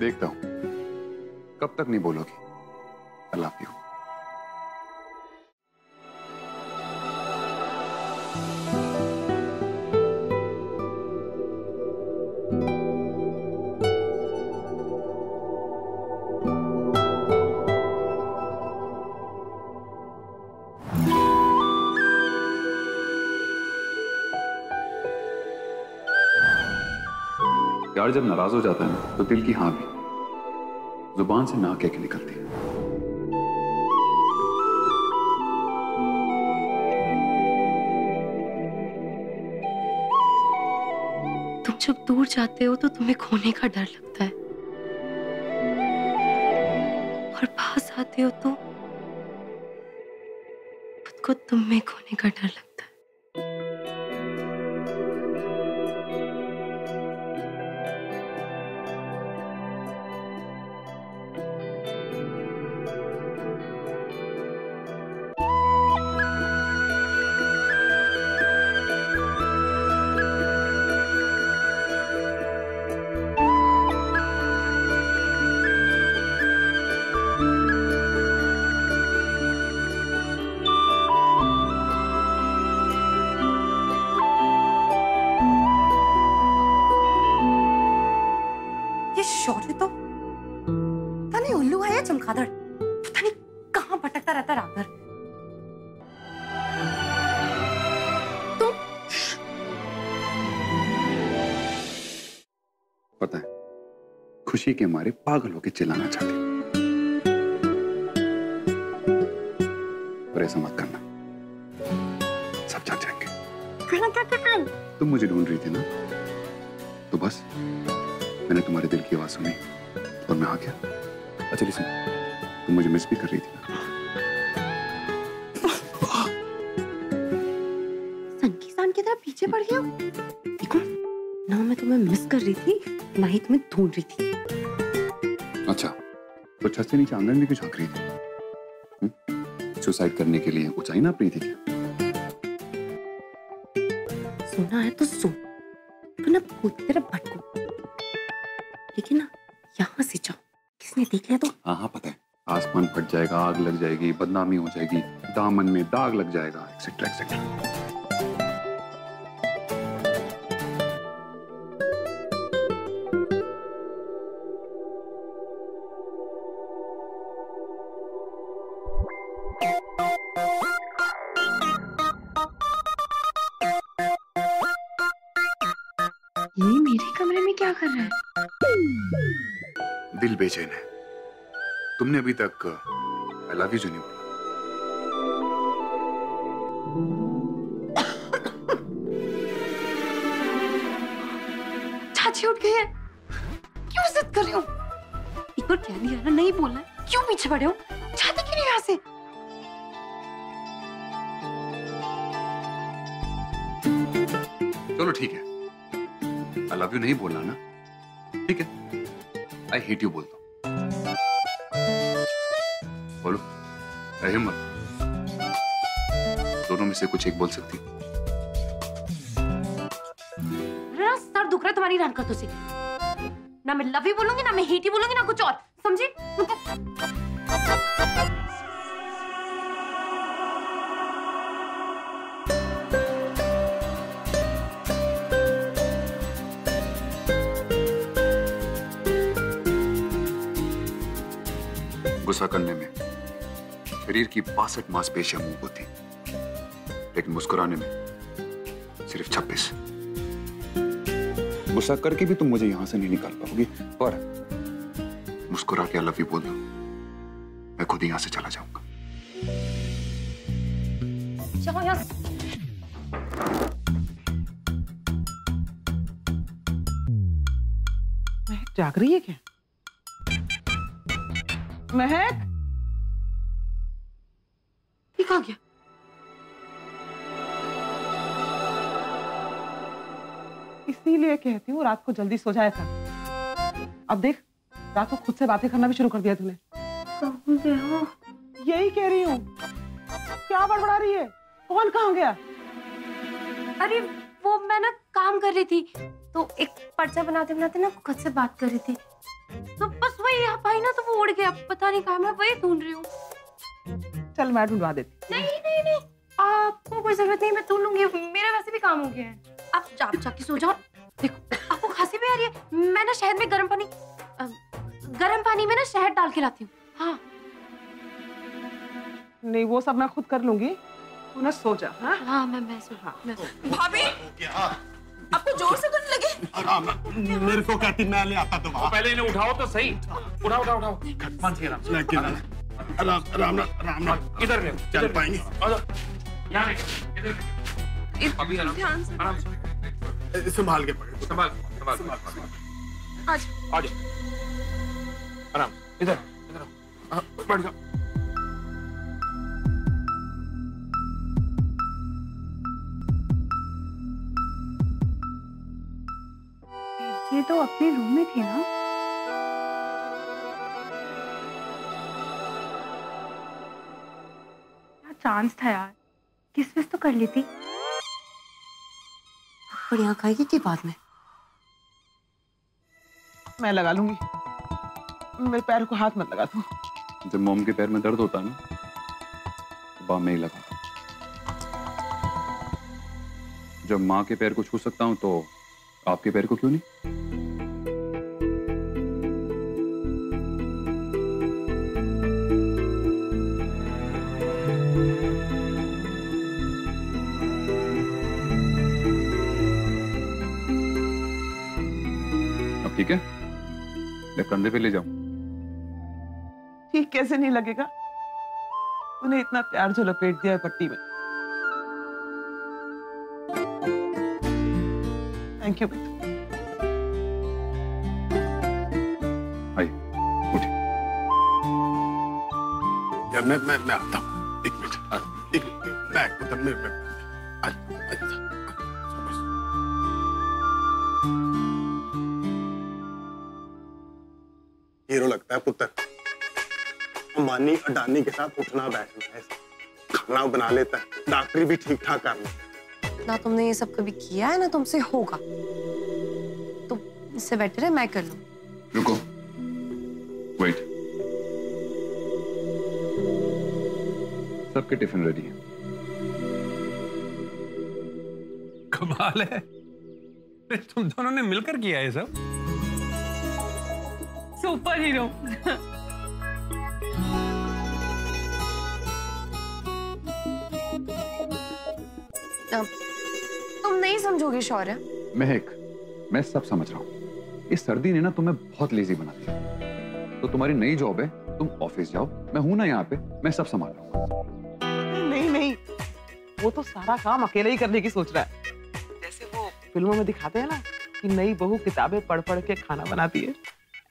देखता हूँ। कब तक नहीं बोलोगे? अल्लाह यू यार जब नाराज़ हो जाता है ना तो दिल की हाँ भी। ज़ुबान से ना कह के निकलती है। जब दूर जाते हो तो तुम्हें खोने का डर लगता है। और पास आते हो तो खुद को तुम में खोने का डर लगता है। रहता रात भर पता है खुशी के मारे पागल होके चिल्लाना चाहती हूँ। पर ऐसा मत करना। सब जाग जाएँगे। तुम मुझे ढूंढ रही थी ना? तो बस मैंने तुम्हारे दिल की आवाज़ सुनी और मैं आ गया। अच्छा लिसन तुम मुझे मिस भी कर रही थी ना? कर रही थी ना ही तुम्हें ढूंढ रही थी। अच्छा तो छत से नीचे आँगन में क्यों झाँक रही थी? सुसाइड करने के लिए ऊंचाई ना रही थी क्या? सुना है तो सुन वरना भूत की तरह भटको। लेकिन ना यहाँ से जाओ किसने देख लिया तो? हाँ हाँ पता है। आसमान फट जाएगा आग लग जाएगी बदनामी हो जाएगी दामन में दाग लग जाएगा एक्सेट्रा एक्सेट्रा ये मेरे कमरे में क्या कर रहा है? दिल बेचैन है। तुमने अभी तक आई लव यू नहीं बोला। चाची उठ गई है। क्यों जिद कर रही हो? एक बार कह दिया ना नहीं बोलना क्यों पीछे पड़े हो? जाते क्यों नहीं यहाँ से? चलो ठीक है। आई लव यू नहीं बोलना ना। ठीक है? आई हेट यू बोलता हूँ। बोलो। हिम्मत दोनों में से कुछ एक बोल सकती हो। सर दुख रहा तुम्हारी हरकतों से। ना मैं लव यू बोलूँगी, ना मैं हेट यू बोलूँगी, ना कुछ और। समझी? गुस्सा करने में। शरीर की बासठ मांसपेशियाँ मुँह होती लेकिन मुस्कुराने में सिर्फ़ छब्बीस। गुस्सा करके भी तुम मुझे यहाँ से नहीं निकाल पाओगी, पर मुस्कुरा के लव यू बोल दो। मैं खुद यहाँ से चला जाऊँगा। जाग रही है क्या? महक? ये कहाँ गया। इसीलिए कहती हूँ रात को जल्दी सो जाया था अब देख रात को खुद से बातें करना भी शुरू कर दिया तूने। यही कह रही हूँ। क्या बड़बड़ा रही है? कौन कहाँ गया? अरे वो मैं ना काम कर रही थी तो एक पर्चा बनाते बनाते ना खुद से बात कर रही थी। तो आप आई ना तो वो उड़ गया पता नहीं कहा मैं वही ढूंढ रही हूँ। चल मैं ढूंढवा देती नहीं नहीं नहीं। आपको कोई ज़रूरत नहीं मैं ढूंढ लूँगी। मेरा वैसे भी काम हो गया है। आप जा जाके सो जाओ। देखो आपको खांसी भी आ रही है? मैं ना शहद में गर्म पानी गर्म पानी में ना शहद डाल के लाती हूँ। हाँ। नहीं वो सब मैं खुद कर लूँगी। तू ना सो जा हाँ? हाँ मैं मैं सो मैं भाभी आपको ज़ोर से तो आराम मेरे को कहती मैं ले आता तो पहले इन्हें उठाओ तो सही। उठाओ उठाओ उठाओ। आराम आराम आराम आराम इधर ले चल पाएँगे। आ जाओ यहाँ ले। इधर अभी ध्यान से। आराम से। संभाल के पकड़। संभाल संभाल आज। आ जाओ आराम। इधर इधर बैठ जाओ तो अपने रूम में थे ना। क्या चांस था यार। किस विस तो कर लेती। बड़ी आँख आएगी की बाद में? मैं लगा लूँगी। मेरे पैर को हाथ मत लगा तू जब मोम के पैर में दर्द होता है ना तो बाम में ही लगाता जब माँ के पैर को छू सकता हूँ तो आपके पैर को क्यों नहीं? ठीक है? लेफ़्ट कंधे पे ले जाऊँ। ठीक कैसे नहीं लगेगा? उन्हें इतना प्यार जो लपेट दिया है पट्टी में। थैंक यू मैं मैं मैं आता हूँ। एक मिनट एक मिनट। बैग है पुत्र। अंबानी अडानी के साथ उठना बैठना है। खाना बना लेता है डॉक्टरी भी ठीक ठाक कर लेता ना तुमने ये सब कभी किया है ना तुमसे होगा। तो इससे बेटर है मैं कर लूँ। रुको। वेट सबके टिफ़िन रेडी है। कमाल है। तुम दोनों ने मिलकर किया है सब? Super hero. तुम नहीं समझोगे शौर्य। महक मैं सब समझ रहा हूँ। इस सर्दी ने ना तुम्हें बहुत लेजी बना दिया। तो तुम्हारी नई जॉब है तुम ऑफ़िस जाओ। मैं हूँ ना यहाँ पे मैं सब संभाल रहा हूँ। नहीं नहीं वो तो सारा काम अकेले ही करने की सोच रहा है। जैसे वो फ़िल्मों में दिखाते हैं ना कि नई बहू किताबें पढ़ पढ़ के खाना बनाती है।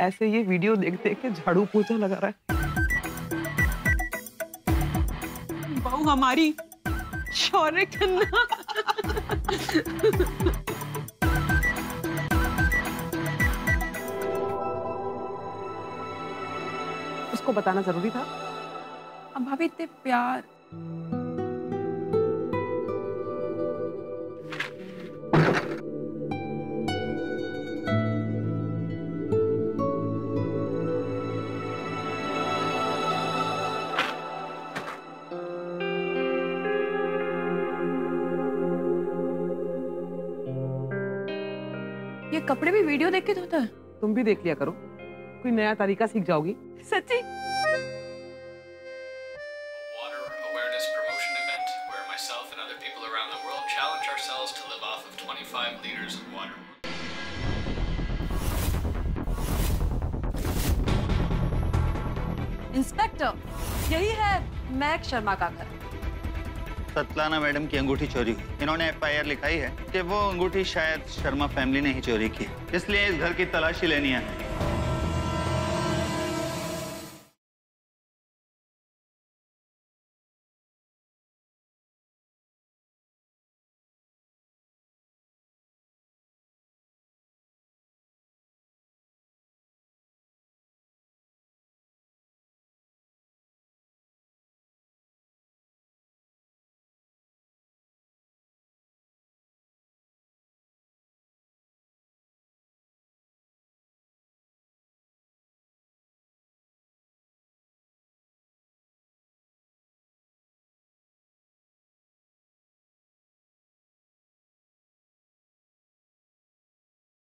ऐसे ये वीडियो देख देख के झाड़ू पोछा लगा रहा है। बहू हमारी शौर्य खन्ना। उसको बताना ज़रूरी था। अब भाभी इतने प्यार। ये कपड़े भी वीडियो देख के धोता है? तुम भी देख लिया करो। कोई नया तरीका सीख जाओगी। सच्ची? इंस्पेक्टर यही है मैक शर्मा का घर। सतलाना मैडम की अंगूठी चोरी हुई। इन्होंने एफआईआर लिखाई है कि वो अंगूठी शायद शर्मा फैमिली ने ही चोरी की। इसलिए इस घर की तलाशी लेनी है।